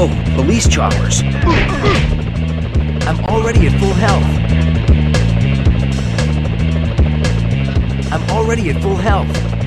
Oh, police choppers. I'm already at full health. I'm already at full health.